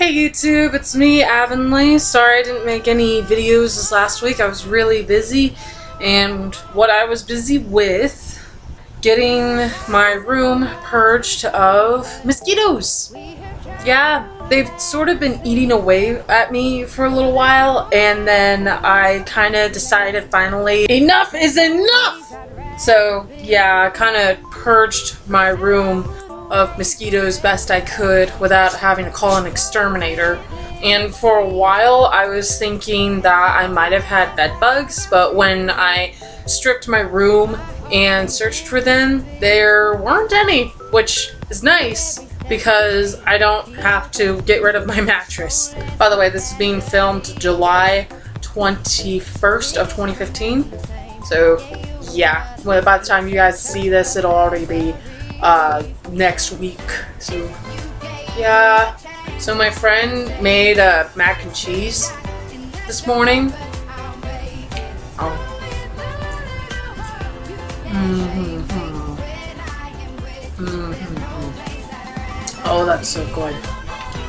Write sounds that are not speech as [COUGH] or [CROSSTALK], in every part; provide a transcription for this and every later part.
Hey YouTube, it's me, Avonlea. Sorry I didn't make any videos this last week. I was really busy, and what I was busy with, getting my room purged of mosquitoes. Yeah, they've sort of been eating away at me for a little while, and then I kind of decided finally, enough is enough! So, yeah, I kind of purged my room of mosquitoes best I could without having to call an exterminator. And for a while, I was thinking that I might have had bed bugs, but when I stripped my room and searched for them, there weren't any, which is nice because I don't have to get rid of my [LAUGHS] mattress. By the way, this is being filmed July 21st of 2015. So, yeah, well, by the time you guys see this, it'll already be uh, next week. So yeah. So my friend made uh, mac and cheese this morning. Oh. Mm -hmm. Mm -hmm. Oh, that's so good.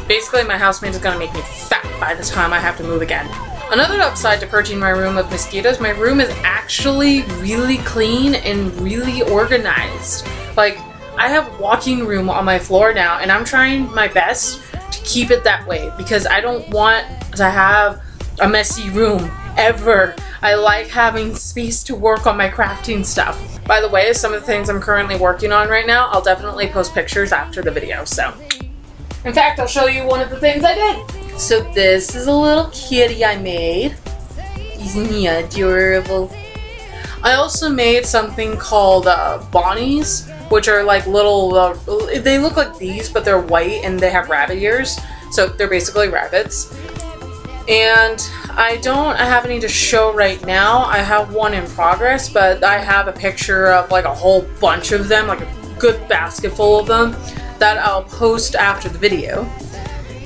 Basically, my housemate is gonna make me fat by the time I have to move again. Another upside to purging my room of mosquitoes, my room is actually really clean and really organized. Like, I have walking room on my floor now and I'm trying my best to keep it that way because I don't want to have a messy room ever. I like having space to work on my crafting stuff. By the way, some of the things I'm currently working on right now, I'll definitely post pictures after the video, so. In fact, I'll show you one of the things I did. So this is a little kitty I made. Isn't he adorable? I also made something called uh, Bonnies, which are like little, uh, they look like these, but they're white and they have rabbit ears. So they're basically rabbits. And I don't have any to show right now. I have one in progress, but I have a picture of like a whole bunch of them, like a good basket full of them, that I'll post after the video.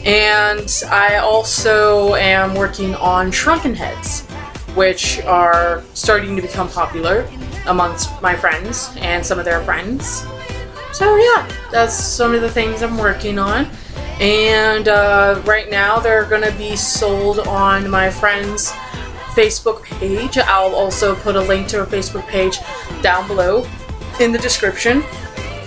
And I also am working on shrunken heads, which are starting to become popular amongst my friends and some of their friends. So yeah, that's some of the things I'm working on. And uh, right now they're to be sold on my friend's Facebook page. I'll also put a link to her Facebook page down below in the description.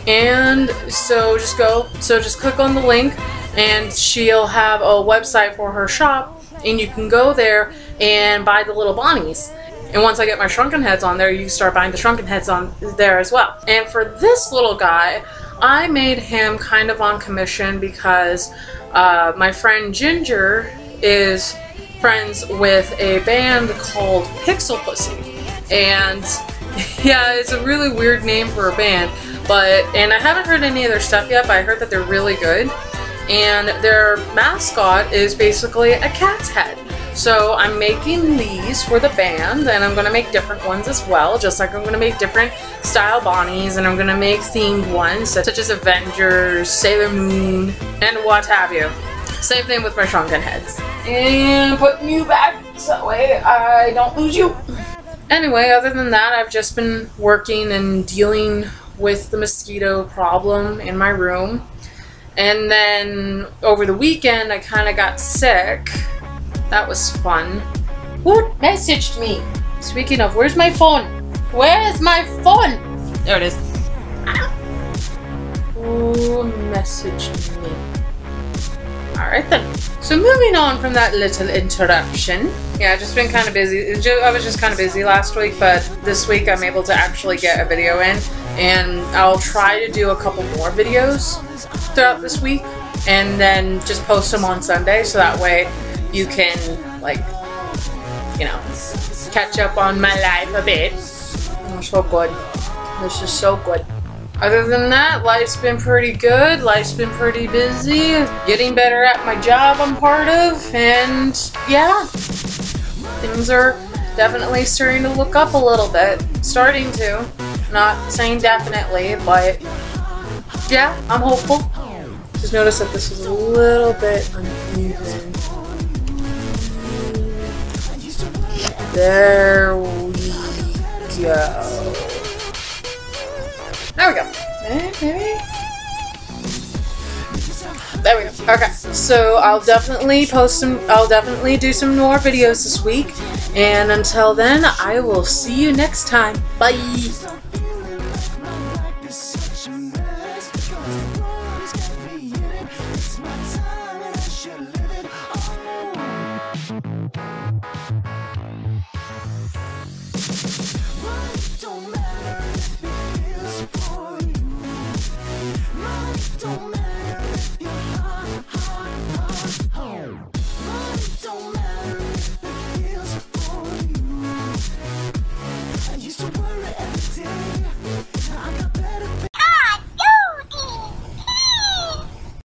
And so just go, so just click on the link and she'll have a website for her shop and you can go there and buy the little bonnies. And once I get my shrunken heads on there, you start buying the shrunken heads on there as well. And for this little guy, I made him kind of on commission because uh, my friend Ginger is friends with a band called Pixel Pussy. And [LAUGHS] yeah, it's a really weird name for a band, but, and I haven't heard any of their stuff yet, but I heard that they're really good. And their mascot is basically a cat's head. So I'm making these for the band, and I'm to make different ones as well, just like I'm to make different style bonnies, and I'm to make themed ones, such as Avengers, Sailor Moon, and what have you. Same thing with my shrunken heads. And putting you back so that way I don't lose you. Anyway, other than that, I've just been working and dealing with the mosquito problem in my room. And then over the weekend, I kind of got sick that was fun. Who messaged me? Speaking of, where's my phone? Where is my phone? There it is. Who messaged me? Alright then. So moving on from that little interruption. Yeah, just been kind of busy. I was just kind of busy last week, but this week I'm able to actually get a video in. And I'll try to do a couple more videos throughout this week. And then just post them on Sunday so that way you can like you know catch up on my life a bit. Oh, so good. This is so good. Other than that, life's been pretty good. Life's been pretty busy. Getting better at my job I'm part of. And yeah, things are definitely starting to look up a little bit. Starting to. Not saying definitely, but yeah, I'm hopeful. Just notice that this is a little bit uneven. There we go. There we go. Maybe? There we go. Okay. So I'll definitely post some. I'll definitely do some more videos this week. And until then, I will see you next time. Bye. One.